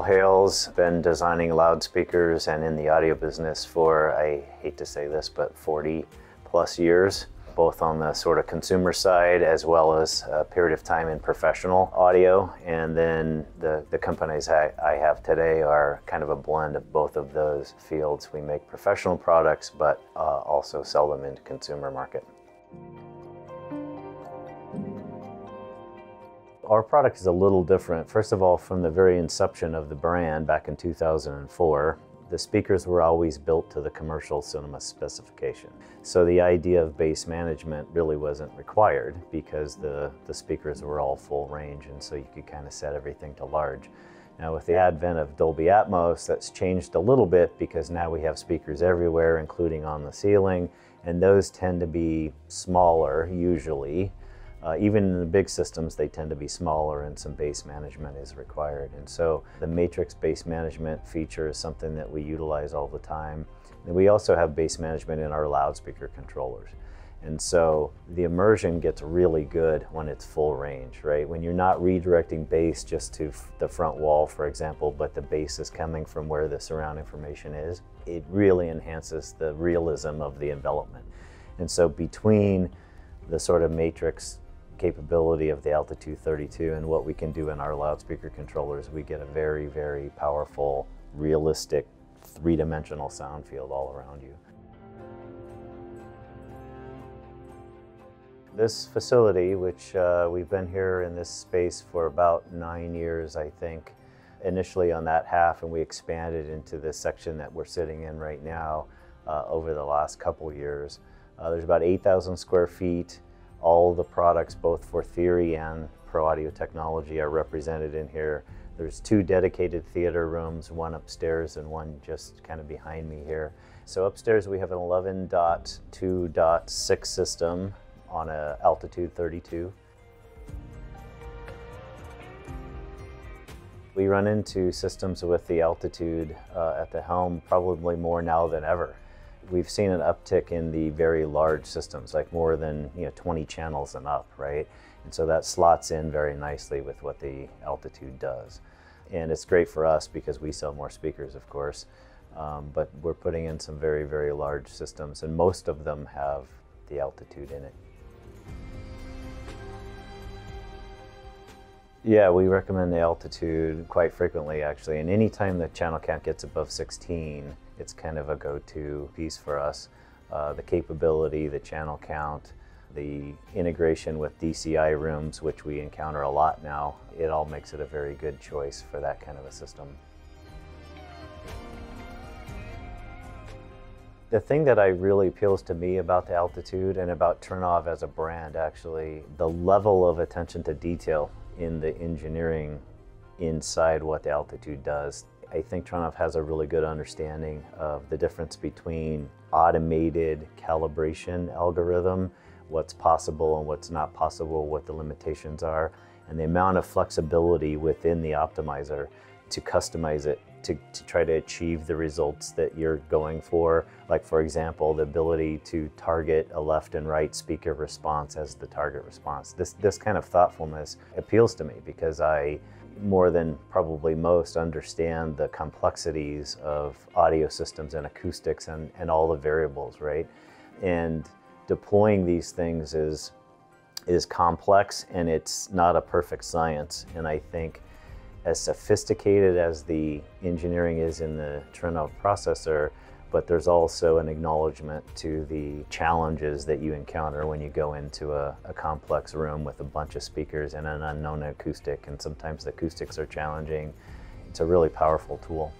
Hales, has been designing loudspeakers and in the audio business for, I hate to say this, but 40 plus years, both on the sort of consumer side as well as a period of time in professional audio. And then the, the companies I, I have today are kind of a blend of both of those fields. We make professional products, but uh, also sell them into consumer market. Our product is a little different. First of all, from the very inception of the brand back in 2004, the speakers were always built to the commercial cinema specification. So the idea of bass management really wasn't required because the, the speakers were all full range and so you could kind of set everything to large. Now with the advent of Dolby Atmos, that's changed a little bit because now we have speakers everywhere, including on the ceiling, and those tend to be smaller usually uh, even in the big systems, they tend to be smaller and some bass management is required. And so the matrix bass management feature is something that we utilize all the time. And we also have bass management in our loudspeaker controllers. And so the immersion gets really good when it's full range, right? When you're not redirecting bass just to the front wall, for example, but the bass is coming from where the surround information is, it really enhances the realism of the envelopment. And so between the sort of matrix capability of the Altitude 32 and what we can do in our loudspeaker controllers, we get a very, very powerful, realistic, three-dimensional sound field all around you. This facility, which uh, we've been here in this space for about nine years, I think, initially on that half, and we expanded into this section that we're sitting in right now uh, over the last couple years. Uh, there's about 8,000 square feet all the products, both for theory and pro audio technology, are represented in here. There's two dedicated theater rooms, one upstairs and one just kind of behind me here. So upstairs we have an 11.2.6 system on a altitude 32. We run into systems with the altitude uh, at the helm probably more now than ever we've seen an uptick in the very large systems, like more than you know 20 channels and up, right? And so that slots in very nicely with what the altitude does. And it's great for us because we sell more speakers, of course, um, but we're putting in some very, very large systems, and most of them have the altitude in it. Yeah, we recommend the altitude quite frequently, actually. And anytime the channel count gets above 16, it's kind of a go-to piece for us. Uh, the capability, the channel count, the integration with DCI rooms, which we encounter a lot now, it all makes it a very good choice for that kind of a system. The thing that I really appeals to me about the altitude and about Trinnov as a brand actually, the level of attention to detail in the engineering inside what the altitude does. I think Trinnov has a really good understanding of the difference between automated calibration algorithm, what's possible and what's not possible, what the limitations are, and the amount of flexibility within the optimizer to customize it to, to try to achieve the results that you're going for. Like for example, the ability to target a left and right speaker response as the target response. This, this kind of thoughtfulness appeals to me because I more than probably most understand the complexities of audio systems and acoustics and, and all the variables, right? And deploying these things is is complex and it's not a perfect science. And I think as sophisticated as the engineering is in the Trinnov processor, but there's also an acknowledgement to the challenges that you encounter when you go into a, a, complex room with a bunch of speakers and an unknown acoustic, and sometimes the acoustics are challenging. It's a really powerful tool.